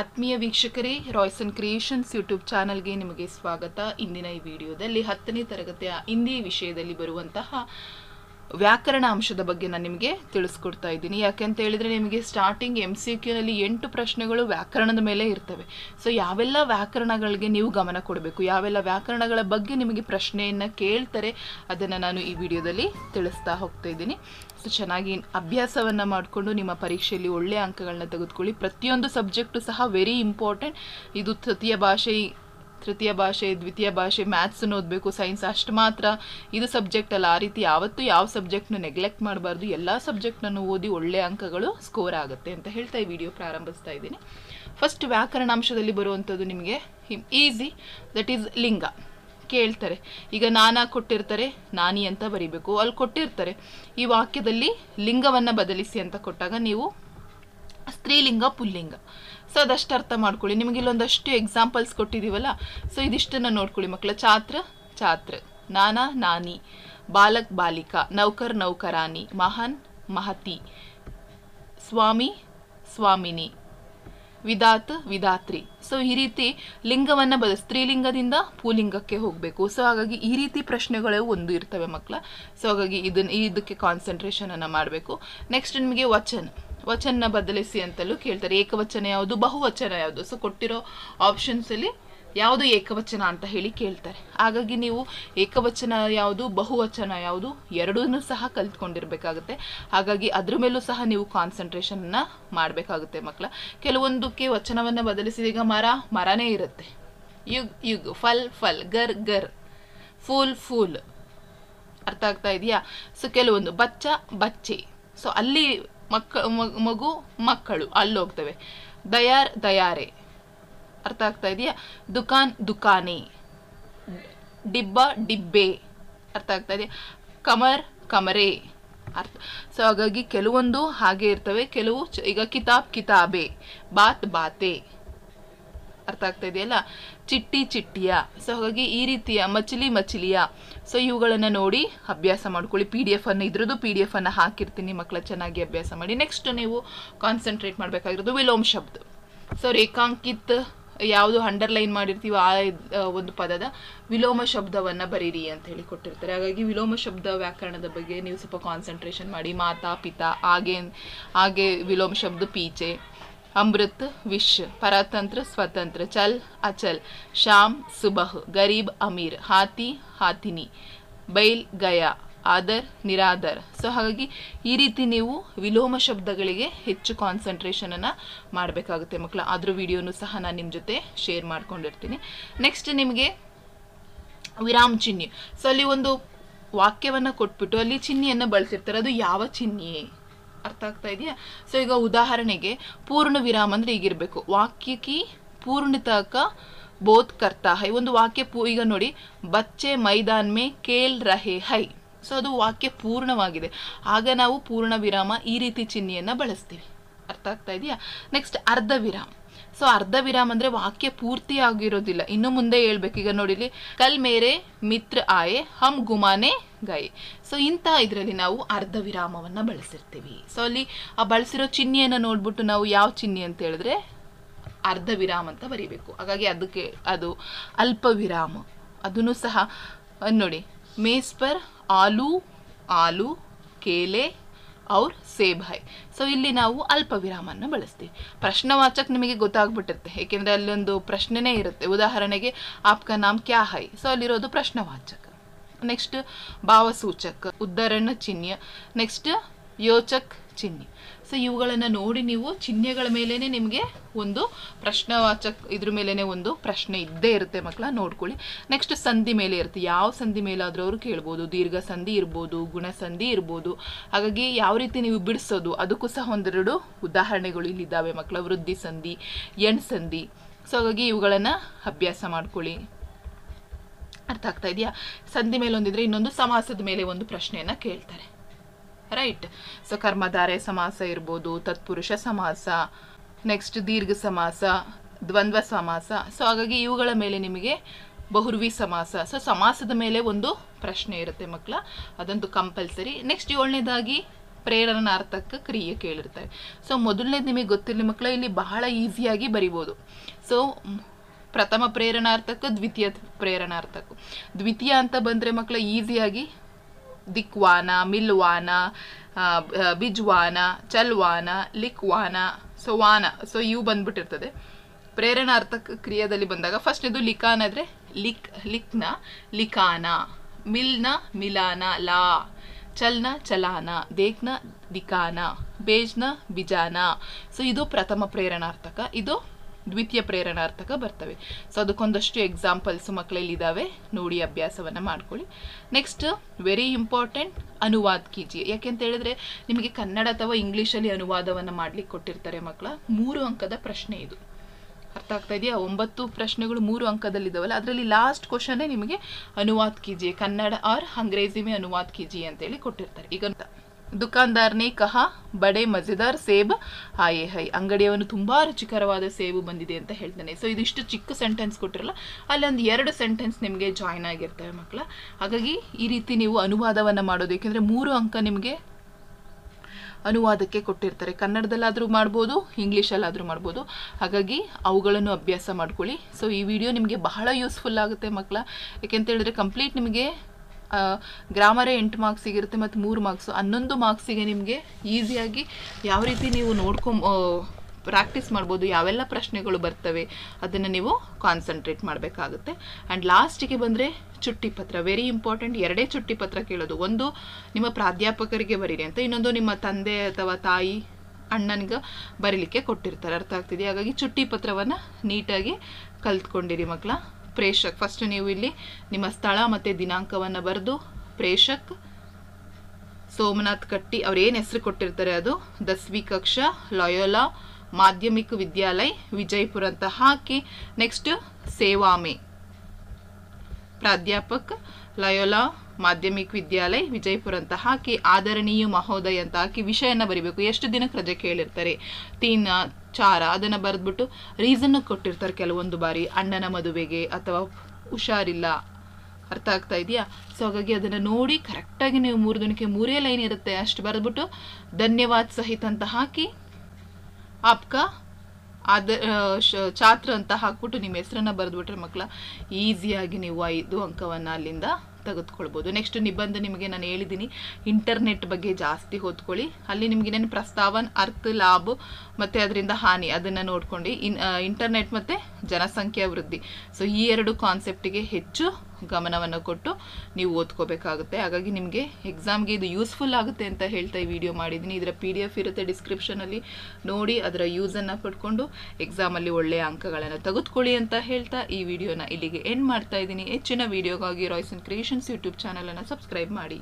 ಆತ್ಮೀಯ ವೀಕ್ಷಕರೇ Royson creations YouTube ಚಾನಲ್ಗೆ ನಿಮಗೆ ಸ್ವಾಗತ. ಇಂದಿನ ಈ ವಿಡಿಯೋದಲ್ಲಿ ಹತ್ತನೇ ತರಗತಿಯ ಹಿಂದಿ ವಿಷಯದಲ್ಲಿ ಬರುವಂತಹ ವ್ಯಾಕರಣ ಅಂಶದ ಬಗ್ಗೆ ನಾನು ನಿಮಗೆ ತಿಳಿಸ್ಕೊಡ್ತಾ ಇದ್ದೀನಿ. ಯಾಕೆಂತ ಹೇಳಿದ್ರೆ ನಿಮಗೆ ಸ್ಟಾರ್ಟಿಂಗ್ ಎಂ ಸಿ ಕ್ಯೂನಲ್ಲಿ ಎಂಟು ಪ್ರಶ್ನೆಗಳು ವ್ಯಾಕರಣದ ಮೇಲೆ ಇರ್ತವೆ. ಸೊ ಯಾವೆಲ್ಲ ವ್ಯಾಕರಣಗಳಿಗೆ ನೀವು ಗಮನ ಕೊಡಬೇಕು? ಯಾವೆಲ್ಲ ವ್ಯಾಕರಣಗಳ ಬಗ್ಗೆ ನಿಮಗೆ ಪ್ರಶ್ನೆಯನ್ನು ಕೇಳ್ತಾರೆ? ಅದನ್ನು ನಾನು ಈ ವಿಡಿಯೋದಲ್ಲಿ ತಿಳಿಸ್ತಾ ಹೋಗ್ತಾ ಇದ್ದೀನಿ. ಸೊ ಚೆನ್ನಾಗಿ ಅಭ್ಯಾಸವನ್ನು ಮಾಡಿಕೊಂಡು ನಿಮ್ಮ ಪರೀಕ್ಷೆಯಲ್ಲಿ ಒಳ್ಳೆಯ ಅಂಕಗಳನ್ನ ತೆಗೆದುಕೊಳ್ಳಿ. ಪ್ರತಿಯೊಂದು ಸಬ್ಜೆಕ್ಟು ಸಹ ವೆರಿ ಇಂಪಾರ್ಟೆಂಟ್ ಇದು ತೃತೀಯ ಭಾಷೆ ತೃತೀಯ ಭಾಷೆ, ದ್ವಿತೀಯ ಭಾಷೆ ಮ್ಯಾಥ್ಸನ್ನು ಓದಬೇಕು ಸೈನ್ಸ್ ಅಷ್ಟು ಮಾತ್ರ. ಇದು ಸಬ್ಜೆಕ್ಟ್ ಅಲ್ಲ. ಆ ರೀತಿ ಯಾವತ್ತೂ ಯಾವ ಸಬ್ಜೆಕ್ಟ್ನ ನೆಗ್ಲೆಕ್ಟ್ ಮಾಡಬಾರ್ದು. ಎಲ್ಲ ಸಬ್ಜೆಕ್ಟ್ನನ್ನು ಓದಿ ಒಳ್ಳೆಯ ಅಂಕಗಳು ಸ್ಕೋರ್ ಆಗುತ್ತೆ ಅಂತ ಹೇಳ್ತಾ ಈ ವಿಡಿಯೋ ಪ್ರಾರಂಭಿಸ್ತಾ ಇದ್ದೀನಿ. ಫಸ್ಟ್ ವ್ಯಾಕರಣಾಂಶದಲ್ಲಿ ಬರುವಂಥದ್ದು ನಿಮಗೆ ಈಸಿ ದಟ್ ಈಸ್ ಲಿಂಗ. ಕೇಳ್ತಾರೆ. ಈಗ ನಾನಾ ಕೊಟ್ಟಿರ್ತಾರೆ, ನಾನಿ ಅಂತ ಬರಿಬೇಕು. ಅಲ್ಲಿ ಕೊಟ್ಟಿರ್ತಾರೆ. ಈ ವಾಕ್ಯದಲ್ಲಿ ಲಿಂಗವನ್ನು ಬದಲಿಸಿ ಅಂತ ಕೊಟ್ಟಾಗ ನೀವು ಸ್ತ್ರೀಲಿಂಗ, ಪುಲ್ಲಿಂಗ. ಸೊ ಅದಷ್ಟು ಅರ್ಥ ಮಾಡ್ಕೊಳ್ಳಿ. ನಿಮಗೆ ಇಲ್ಲೊಂದಷ್ಟು ಎಕ್ಸಾಂಪಲ್ಸ್ ಕೊಟ್ಟಿದ್ದೀವಲ್ಲ ಸೊ ಇದಿಷ್ಟನ್ನು ನೋಡ್ಕೊಳ್ಳಿ ಮಕ್ಕಳ. ಛಾತ್ರ ಛಾತ್ರ. ನಾನಾ, ನಾನಿ. ಬಾಲಕ್, ಬಾಲಿಕಾ. ನೌಕರ್ ನೌಕರಾನಿ ಮಹಾನ್, ಮಹತಿ. ಸ್ವಾಮಿ, ಸ್ವಾಮಿನಿ. ವಿಧಾತ್, ವಿಧಾತ್ರಿ. ಸೊ ಈ ರೀತಿ ಲಿಂಗವನ್ನು ಬದ, ಸ್ತ್ರೀಲಿಂಗದಿಂದ ಪೂಲಿಂಗಕ್ಕೆ ಹೋಗಬೇಕು. ಸೊ ಹಾಗಾಗಿ ಈ ರೀತಿ ಪ್ರಶ್ನೆಗಳು ಒಂದು ಇರ್ತವೆ ಮಕ್ಕಳ. ಸೊ ಹಾಗಾಗಿ ಇದನ್ನ ಇದಕ್ಕೆ ಕಾನ್ಸಂಟ್ರೇಷನನ್ನು ಮಾಡಬೇಕು. ನೆಕ್ಸ್ಟ್ ನಿಮಗೆ ವಚನ. ವಚನ ಬದಲಿಸಿ ಅಂತಲೂ ಕೇಳ್ತಾರೆ. ಏಕವಚನ ಯಾವುದು? ಬಹುವಚನ ಯಾವುದು? ಸೊ ಕೊಟ್ಟಿರೋ ಆಪ್ಷನ್ಸಲ್ಲಿ ಯಾವುದು ಏಕವಚನ ಅಂತ ಹೇಳಿ ಕೇಳ್ತಾರೆ. ಹಾಗಾಗಿ ನೀವು ಏಕವಚನ ಯಾವುದು, ಬಹುವಚನ ಯಾವುದು ಎರಡೂ ಸಹ ಕಲ್ತ್ಕೊಂಡಿರ್ಬೇಕಾಗುತ್ತೆ. ಹಾಗಾಗಿ ಅದ್ರ ಮೇಲೂ ಸಹ ನೀವು ಕಾನ್ಸಂಟ್ರೇಷನ್ನ ಮಾಡಬೇಕಾಗುತ್ತೆ ಮಕ್ಕಳ ಕೆಲವೊಂದಕ್ಕೆ ವಚನವನ್ನು ಬದಲಿಸಿದ ಈಗ ಮರ, ಮರನೇ ಇರುತ್ತೆ. ಯುಗ್ ಯುಗ್, ಫಲ್ ಫಲ್, ಗರ್ ಗರ್, ಫೂಲ್ ಫೂಲ್. ಅರ್ಥ ಆಗ್ತಾ ಇದೆಯಾ? ಸೊ ಕೆಲವೊಂದು ಬಚ್ಚ, ಬಚ್ಚೆ. ಸೊ ಅಲ್ಲಿ ಮಕ್ಕ ಮಗು, ಮಕ್ಕಳು, ಅಲ್ಲಿ ಹೋಗ್ತವೆ. ದಯಾರ್, ದಯಾರೆ. ಅರ್ಥ ಆಗ್ತಾ ಇದೆಯಾ? ದುಕಾನ್, ದುಕಾನೆ. ಡಿಬ್ಬ, ಡಿಬ್ಬೆ. ಅರ್ಥ ಆಗ್ತಾ ಇದೆಯಾ? ಕಮರ್, ಕಮರೆ. ಅರ್ಥ. ಸೊ ಹಾಗಾಗಿ ಕೆಲವೊಂದು ಹಾಗೆ ಇರ್ತವೆ. ಕೆಲವು ಈಗ ಕಿತಾಬ್, ಕಿತಾಬೆ. ಬಾತ್, ಬಾತೆ. ಅರ್ಥ ಆಗ್ತಾ ಇದೆಯಲ್ಲ? ಚಿಟ್ಟಿ ಚಿಟ್ಟಿಯ. ಸೊ ಹಾಗಾಗಿ ಈ ರೀತಿಯ ಮಚಿಲಿ ಮಚಿಲಿಯ. ಸೊ ಇವುಗಳನ್ನು ನೋಡಿ ಅಭ್ಯಾಸ ಮಾಡ್ಕೊಳ್ಳಿ. ಪಿ ಡಿ ಎಫ್ ಅನ್ನು, ಇದ್ರದ್ದು ಪಿ ಡಿ ಎಫ್ ಅನ್ನು ಹಾಕಿರ್ತೀನಿ ಮಕ್ಕಳ ಚೆನ್ನಾಗಿ ಅಭ್ಯಾಸ ಮಾಡಿ. ನೆಕ್ಸ್ಟ್ ನೀವು ಕಾನ್ಸಂಟ್ರೇಟ್ ಮಾಡಬೇಕಾಗಿರೋದು ವಿಲೋಮ ಶಬ್ದ. ಸೊ ರೇಖಾಂಕಿತ್ ಯಾವುದು ಅಂಡರ್ಲೈನ್ ಮಾಡಿರ್ತೀವೋ ಆ ಒಂದು ಪದದ ವಿಲೋಮ ಶಬ್ದವನ್ನು ಬರೀರಿ ಅಂತ ಹೇಳಿ ಕೊಟ್ಟಿರ್ತಾರೆ. ಹಾಗಾಗಿ ವಿಲೋಮ ಶಬ್ದ ವ್ಯಾಕರಣದ ಬಗ್ಗೆ ನೀವು ಸ್ವಲ್ಪ ಕಾನ್ಸಂಟ್ರೇಷನ್ ಮಾಡಿ. ಮಾತಾ, ಪಿತಾ, ಹಾಗೆ ಹಾಗೆ ವಿಲೋಮ ಶಬ್ದ, ಪೀಚೆ. अमृत विश्व परतंत्र स्वतंत्र चल अचल शाम सुबह गरीब अमीर हाथी हाथिनी ಬೈಲ್ ಗಯ ಆದರ್ ನಿರಾದರ್ ಸೊ ಹಾಗಾಗಿ ಈ ರೀತಿ ನೀವು ವಿಲೋಮ ಶಬ್ದಗಳಿಗೆ ಹೆಚ್ಚು ಕಾನ್ಸಂಟ್ರೇಷನನ್ನು ಮಾಡಬೇಕಾಗುತ್ತೆ ಮಕ್ಕಳ ಅದ್ರ ವಿಡಿಯೋನು ಸಹ ನಾನು ನಿಮ್ಮ ಜೊತೆ ಶೇರ್ ಮಾಡ್ಕೊಂಡಿರ್ತೀನಿ ನೆಕ್ಸ್ಟ್ ನಿಮಗೆ ವಿರಾಮ್ ಚಿಹ್ನೆ ಸೊ ಅಲ್ಲಿ ಒಂದು ವಾಕ್ಯವನ್ನು ಕೊಟ್ಬಿಟ್ಟು ಅಲ್ಲಿ ಚಿಹ್ನೆಯನ್ನು ಬಳಸಿರ್ತಾರೆ ಅದು ಯಾವ ಚಿಹ್ನೆ ಅರ್ಥ ಆಗ್ತಾ ಇದೆಯಾ? ಸೊ ಈಗ ಉದಾಹರಣೆಗೆ ಪೂರ್ಣ ವಿರಾಮ ಅಂದ್ರೆ ಈಗಿರ್ಬೇಕು. ವಾಕ್ಯಕ್ಕೆ ಪೂರ್ಣತಕ ಬೋಧ್ ಕರ್ತಾ ಹೈ. ಒಂದು ವಾಕ್ಯ ಪೂ, ಈಗ ನೋಡಿ, ಬಚ್ಚೆ ಮೈದಾನ್ ಮೇ ಕೇಲ್ ರಹೆ ಹೈ. ಸೊ ಅದು ವಾಕ್ಯ ಪೂರ್ಣವಾಗಿದೆ. ಆಗ ನಾವು ಪೂರ್ಣ ವಿರಾಮ ಈ ರೀತಿ ಚಿಹ್ನೆಯನ್ನು ಬಳಸ್ತೀವಿ. ಅರ್ಥ ಆಗ್ತಾ ಇದೆಯಾ? ನೆಕ್ಸ್ಟ್ ಅರ್ಧ ವಿರಾಮ. ಸೊ ಅರ್ಧ ವಿರಾಮ ಅಂದ್ರೆ ವಾಕ್ಯ ಪೂರ್ತಿ ಆಗಿರೋದಿಲ್ಲ. ಇನ್ನು ಮುಂದೆ ಹೇಳ್ಬೇಕು. ಈಗ ನೋಡಿಲಿ ಕಲ್ ಮೇರೆ ಮಿತ್ರ ಆಯೆ, ಹಮ್ ಗುಮಾನೆ ಗಯೆ ಸೊ ಇಂಥ ಇದರಲ್ಲಿ ನಾವು ಅರ್ಧ ವಿರಾಮವನ್ನ ಬಳಸಿರ್ತೀವಿ. ಸೊ ಅಲ್ಲಿ ಆ ಬಳಸಿರೋ ಚಿಹ್ನೆಯನ್ನು ನೋಡ್ಬಿಟ್ಟು ನಾವು ಯಾವ ಚಿಹ್ನೆ ಅಂತ ಹೇಳಿದ್ರೆ ಅರ್ಧ ವಿರಾಮ ಅಂತ ಬರಿಬೇಕು. ಹಾಗಾಗಿ ಅದಕ್ಕೆ ಅದು ಅಲ್ಪ ವಿರಾಮ. ಅದನ್ನು ಸಹ ನೋಡಿ, ಮೇಸ್ಪರ್, ಆಲೂ ಆಲೂ, ಕೇಲೆ ಅವ್ರ ಸೇಬ್ ಹೈ. ಸೊ ಇಲ್ಲಿ ನಾವು ಅಲ್ಪ ವಿರಾಮನ ಬಳಸ್ತೀವಿ. ಪ್ರಶ್ನವಾಚಕ ನಿಮಗೆ ಗೊತ್ತಾಗ್ಬಿಟ್ಟಿರುತ್ತೆ. ಏಕೆಂದರೆ ಅಲ್ಲೊಂದು ಪ್ರಶ್ನೆನೇ ಇರುತ್ತೆ. ಉದಾಹರಣೆಗೆ, ಆಪ್ಕ ನಾಮ್ ಕ್ಯಾ ಹೈ? ಸೊ ಅಲ್ಲಿರೋದು ಪ್ರಶ್ನವಾಚಕ. ನೆಕ್ಸ್ಟ್ ಭಾವಸೂಚಕ, ಉದ್ಧರಣ ಚಿಹ್ನೆ. ನೆಕ್ಸ್ಟ್ ಯೋಚಕ್ ಚಿಹ್ನೆ ಸೊ ಇವುಗಳನ್ನು ನೋಡಿ ನೀವು ಚಿಹ್ನೆಗಳ ಮೇಲೇ ನಿಮಗೆ ಒಂದು ಪ್ರಶ್ನವಾಚಕ, ಇದ್ರ ಮೇಲೇ ಒಂದು ಪ್ರಶ್ನೆ ಇದ್ದೇ ಇರುತ್ತೆ ಮಕ್ಕಳ ನೋಡ್ಕೊಳ್ಳಿ. ನೆಕ್ಸ್ಟ್ ಸಂಧಿ ಮೇಲೆ ಇರುತ್ತೆ. ಯಾವ ಸಂಧಿ ಮೇಲಾದರೂ ಅವರು ಕೇಳ್ಬೋದು. ದೀರ್ಘ ಸಂಧಿ ಇರ್ಬೋದು, ಗುಣ ಸಂಧಿ ಇರ್ಬೋದು. ಹಾಗಾಗಿ ಯಾವ ರೀತಿ ನೀವು ಬಿಡಿಸೋದು, ಅದಕ್ಕೂ ಸಹ ಒಂದೆರಡು ಉದಾಹರಣೆಗಳು ಇಲ್ಲಿದ್ದಾವೆ ಮಕ್ಕಳ ವೃದ್ಧಿ ಸಂಧಿ, ಎಣ್ ಸಂಧಿ. ಸೊ ಹಾಗಾಗಿ ಇವುಗಳನ್ನು ಅಭ್ಯಾಸ ಮಾಡ್ಕೊಳ್ಳಿ. ಅರ್ಥ ಆಗ್ತಾ ಇದೆಯಾ? ಸಂಧಿ ಮೇಲೆ ಒಂದಿದ್ರೆ ಇನ್ನೊಂದು ಸಮಾಸದ ಮೇಲೆ ಒಂದು ಪ್ರಶ್ನೆಯನ್ನ ಕೇಳ್ತಾರೆ. ರೈಟ್ ಸೊ ಕರ್ಮಧಾರೆ ಸಮಾಸ ಇರ್ಬೋದು ತತ್ಪುರುಷ ಸಮಾಸ ನೆಕ್ಸ್ಟ್ ದೀರ್ಘ ಸಮಾಸ ದ್ವಂದ್ವ ಸಮಾಸ ಸೊ ಹಾಗಾಗಿ ಇವುಗಳ ಮೇಲೆ ನಿಮಗೆ ಬಹುರ್ವಿ ಸಮಾಸ ಸೊ ಸಮಾಸದ ಮೇಲೆ ಒಂದು ಪ್ರಶ್ನೆ ಇರುತ್ತೆ ಮಕ್ಕಳ ಅದಂತೂ ಕಂಪಲ್ಸರಿ ನೆಕ್ಸ್ಟ್ ಏಳನೇದಾಗಿ ಪ್ರೇರಣಾರ್ಥಕ ಕ್ರಿಯೆ ಕೇಳಿರ್ತಾರೆ ಸೊ ಮೊದಲನೇದು ನಿಮಗೆ ಗೊತ್ತಿರಲಿ ಮಕ್ಕಳ ಇಲ್ಲಿ ಬಹಳ ಈಸಿಯಾಗಿ ಬರಿಬೋದು ಸೊ ಪ್ರಥಮ ಪ್ರೇರಣಾರ್ಥಕ ದ್ವಿತೀಯ ಪ್ರೇರಣಾರ್ಥಕ ದ್ವಿತೀಯ ಅಂತ ಬಂದರೆ ಮಕ್ಕಳ ಈಸಿಯಾಗಿ ದಿಕ್ವಾನ, ಮಿಲ್ವಾನ ಬಿಜ್ವಾನ, ಚಲ್ವಾನ, ಲಿಕ್ವಾನ ಸೊ ವಾನ ಸೊ ಇವು ಬಂದ್ಬಿಟ್ಟಿರ್ತದೆ. ಪ್ರೇರಣಾರ್ಥಕ ಕ್ರಿಯೆಯಲ್ಲಿ ಬಂದಾಗ ಫಸ್ಟ್ ಇದು ಲಿಖಾನ ಅಂದರೆ ಲಿಕ್, ಲಿಕ್ನ ಲಿಖಾನ ಮಿಲ್ನ, ಮಿಲಾನ, ಲಾ. ಚಲ್ನ, ಚಲಾನ. ದೇಖ್ನ, ದಿಕಾನ. ಬೇಜ್ನ, ಬಿಜಾನ. ಸೊ ಇದು ಪ್ರಥಮ ಪ್ರೇರಣಾರ್ಥಕ. ಇದು ದ್ವಿತೀಯ ಪ್ರೇರಣಾರ್ಥಕ ಬರ್ತವೆ. ಸೊ ಅದಕ್ಕೊಂದಷ್ಟು ಎಕ್ಸಾಂಪಲ್ಸ್ ಮಕ್ಕಳಲ್ಲಿ ಇದ್ದಾವೆ ನೋಡಿ ಅಭ್ಯಾಸವನ್ನು ಮಾಡ್ಕೊಳ್ಳಿ. ನೆಕ್ಸ್ಟ್ ವೆರಿ ಇಂಪಾರ್ಟೆಂಟ್ ಅನುವಾದ ಕೀಜಿ. ಯಾಕೆಂತ ಹೇಳಿದ್ರೆ, ನಿಮಗೆ ಕನ್ನಡ ಅಥವಾ ಇಂಗ್ಲೀಷಲ್ಲಿ ಅನುವಾದವನ್ನು ಮಾಡಲಿಕ್ಕೆ ಕೊಟ್ಟಿರ್ತಾರೆ ಮಕ್ಕಳ ಮೂರು ಅಂಕದ ಪ್ರಶ್ನೆ ಇದು. ಅರ್ಥ ಆಗ್ತಾ ಇದೆಯಾ? ಒಂಬತ್ತು ಪ್ರಶ್ನೆಗಳು ಮೂರು ಅಂಕದಲ್ಲಿದ್ದಾವಲ್ಲ ಅದರಲ್ಲಿ ಲಾಸ್ಟ್ ಕ್ವಶನ್ನೇ ನಿಮಗೆ ಅನುವಾದ ಕೀಜಿ, ಕನ್ನಡ ಆರ್ ಅಂಗ್ರೇಜಿ ಮೇ ಅನುವಾದ ಕೀಜಿ ಅಂತೇಳಿ ಕೊಟ್ಟಿರ್ತಾರೆ. ಈಗ ದುಕಾನ್ದಾರ್ನೇ ಕಹ, ಬಡೆ ಮಜೆದಾರ್ ಸೇಬ್, ಹಾಯ್ ಹೈ. ಅಂಗಡಿಯವನು ತುಂಬಾ ರುಚಿಕರವಾದ ಸೇಬು ಬಂದಿದೆ ಅಂತ ಹೇಳ್ತಾನೆ. ಸೊ ಇದಿಷ್ಟು ಚಿಕ್ಕ ಸೆಂಟೆನ್ಸ್ ಕೊಟ್ಟಿರಲ್ಲ, ಅಲ್ಲೊಂದು ಎರಡು ಸೆಂಟೆನ್ಸ್ ನಿಮಗೆ ಜಾಯ್ನ್ ಆಗಿರ್ತವೆ ಮಕ್ಕಳ. ಹಾಗಾಗಿ ಈ ರೀತಿ ನೀವು ಅನುವಾದವನ್ನು ಮಾಡೋದು. ಏಕೆಂದರೆ ಮೂರು ಅಂಕ ನಿಮಗೆ ಅನುವಾದಕ್ಕೆ ಕೊಟ್ಟಿರ್ತಾರೆ. ಕನ್ನಡದಲ್ಲಾದರೂ ಮಾಡ್ಬೋದು, ಇಂಗ್ಲೀಷಲ್ಲಾದರೂ ಮಾಡ್ಬೋದು. ಹಾಗಾಗಿ ಅವುಗಳನ್ನು ಅಭ್ಯಾಸ ಮಾಡ್ಕೊಳ್ಳಿ. ಸೊ ಈ ವಿಡಿಯೋ ನಿಮಗೆ ಬಹಳ ಯೂಸ್ಫುಲ್ ಆಗುತ್ತೆ ಮಕ್ಕಳ. ಯಾಕೆಂತ ಹೇಳಿದ್ರೆ ಕಂಪ್ಲೀಟ್ ನಿಮಗೆ ಗ್ರಾಮರೇ ಎಂಟು ಮಾರ್ಕ್ಸಿಗೆ ಇರುತ್ತೆ ಮತ್ತು ಮೂರು ಮಾರ್ಕ್ಸು. ಹನ್ನೊಂದು ಮಾರ್ಕ್ಸಿಗೆ ನಿಮಗೆ ಈಸಿಯಾಗಿ ಯಾವ ರೀತಿ ನೀವು ನೋಡ್ಕೊಂಬ ಪ್ರಾಕ್ಟೀಸ್ ಮಾಡ್ಬೋದು, ಯಾವೆಲ್ಲ ಪ್ರಶ್ನೆಗಳು ಬರ್ತವೆ, ಅದನ್ನು ನೀವು ಕಾನ್ಸಂಟ್ರೇಟ್ ಮಾಡಬೇಕಾಗುತ್ತೆ. ಆ್ಯಂಡ್ ಲಾಸ್ಟಿಗೆ ಬಂದರೆ ಚುಟ್ಟಿ ಪತ್ರ. ವೆರಿ ಇಂಪಾರ್ಟೆಂಟ್ ಎರಡೇ ಚುಟ್ಟಿ ಪತ್ರ ಕೇಳೋದು. ಒಂದು ನಿಮ್ಮ ಪ್ರಾಧ್ಯಾಪಕರಿಗೆ ಬರೀರಿ ಅಂತ, ಇನ್ನೊಂದು ನಿಮ್ಮ ತಂದೆ ಅಥವಾ ತಾಯಿ ಅಣ್ಣನಿಗೆ ಬರೀಲಿಕ್ಕೆ ಕೊಟ್ಟಿರ್ತಾರೆ. ಅರ್ಥ ಆಗ್ತಿದೆ ಹಾಗಾಗಿ ಚುಟ್ಟಿ ಪತ್ರವನ್ನು ನೀಟಾಗಿ ಕಲ್ತ್ಕೊಂಡಿರಿ ಮಕ್ಕಳ ಪ್ರೇಷಕ್. ಫಸ್ಟ್ ನೀವು ಇಲ್ಲಿ ನಿಮ್ಮ ಸ್ಥಳ ಮತ್ತು ದಿನಾಂಕವನ್ನು ಬರೆದು, ಪ್ರೇಷಕ್ ಸೋಮನಾಥ್ ಕಟ್ಟಿ ಅವ್ರು ಏನು ಹೆಸರು ಕೊಟ್ಟಿರ್ತಾರೆ ಅದು? ದಸ್ವಿ ಕಕ್ಷಾ, ಲಯೋಲಾ, ಮಾಧ್ಯಮಿಕ ವಿದ್ಯಾಲಯ, ವಿಜಯಪುರ ಅಂತ ಹಾಕಿ ನೆಕ್ಸ್ಟ್ ಸೇವಾಮೆ. ಪ್ರಾಧ್ಯಾಪಕ, ಲಯೋಲಾ, ಮಾಧ್ಯಮಿಕ ವಿದ್ಯಾಲಯ, ವಿಜಯಪುರ ಅಂತ ಹಾಕಿ ಆದರಣೀಯ ಮಹೋದಯ ಅಂತ ಹಾಕಿ ವಿಷಯನ ಬರಿಬೇಕು. ಎಷ್ಟು ದಿನಕ್ಕೆ ರಜೆ ಕೇಳಿರ್ತಾರೆ? ತೀನ ಚಾರ ಅದನ್ನು ಬರೆದ್ಬಿಟ್ಟು ರೀಸನ್ ಕೊಟ್ಟಿರ್ತಾರೆ ಕೆಲವೊಂದು ಬಾರಿ. ಅಣ್ಣನ ಮದುವೆಗೆ ಅಥವಾ ಹುಷಾರಿಲ್ಲ. ಅರ್ಥ ಆಗ್ತಾ ಇದೆಯಾ? ಸೊ ಹಾಗಾಗಿ ಅದನ್ನು ನೋಡಿ ಕರೆಕ್ಟಾಗಿ ನೀವು ಮೂರು ದಿನಕ್ಕೆ ಮೂರೇ ಲೈನ್ ಇರುತ್ತೆ. ಅಷ್ಟು ಬರೆದ್ಬಿಟ್ಟು ಧನ್ಯವಾದ ಸಹಿತ ಅಂತ ಹಾಕಿ ಆಪ್ಕ ಅದ ಛಾತ್ರ ಅಂತ ಹಾಕ್ಬಿಟ್ಟು ನಿಮ್ಮ ಹೆಸರನ್ನ ಬರೆದ್ಬಿಟ್ರೆ ಮಕ್ಕಳ ಈಸಿಯಾಗಿ ನೀವು ಐದು ಅಂಕವನ್ನು ಅಲ್ಲಿಂದ ತೆಗೆದುಕೊಳ್ಬೋದು ನೆಕ್ಸ್ಟ್ ನಿಬಂಧ ನಿಮಗೆ ನಾನು ಹೇಳಿದ್ದೀನಿ ಇಂಟರ್ನೆಟ್ ಬಗ್ಗೆ ಜಾಸ್ತಿ ಓದ್ಕೊಳ್ಳಿ. ಅಲ್ಲಿ ನಿಮಗೆ ಏನೇನು ಪ್ರಸ್ತಾವನ್ ಅರ್ಥ, ಲಾಭ ಮತ್ತು ಅದರಿಂದ ಹಾನಿ ಅದನ್ನು ನೋಡ್ಕೊಂಡು, ಇನ್ ಇಂಟರ್ನೆಟ್ ಮತ್ತು ಜನಸಂಖ್ಯಾ ವೃದ್ಧಿ. ಸೊ ಈ ಎರಡು ಕಾನ್ಸೆಪ್ಟಿಗೆ ಹೆಚ್ಚು ಗಮನವನ್ನು ಕೊಟ್ಟು ನೀವು ಓದ್ಕೋಬೇಕಾಗುತ್ತೆ. ಹಾಗಾಗಿ ನಿಮಗೆ ಎಕ್ಸಾಮ್ಗೆ ಇದು ಯೂಸ್ಫುಲ್ ಆಗುತ್ತೆ ಅಂತ ಹೇಳ್ತಾ ಈ ವಿಡಿಯೋ ಮಾಡಿದ್ದೀನಿ. ಇದರ ಪಿ ಡಿ ಎಫ್ ಇರುತ್ತೆ ಡಿಸ್ಕ್ರಿಪ್ಷನಲ್ಲಿ ನೋಡಿ, ಅದರ ಯೂಸನ್ನು ಪಡ್ಕೊಂಡು ಎಕ್ಸಾಮಲ್ಲಿ ಒಳ್ಳೆಯ ಅಂಕಗಳನ್ನು ತೆಗೆದುಕೊಳ್ಳಿ ಅಂತ ಹೇಳ್ತಾ ಈ ವಿಡಿಯೋನ ಇಲ್ಲಿಗೆ ಎಂಡ್ ಮಾಡ್ತಾ ಇದ್ದೀನಿ. ಹೆಚ್ಚಿನ ವಿಡಿಯೋಗಾಗಿ ರಾಯ್ಸನ್ ಕ್ರಿಯೇಷನ್ಸ್ ಯೂಟ್ಯೂಬ್ ಚಾನಲನ್ನು ಸಬ್ಸ್ಕ್ರೈಬ್ ಮಾಡಿ.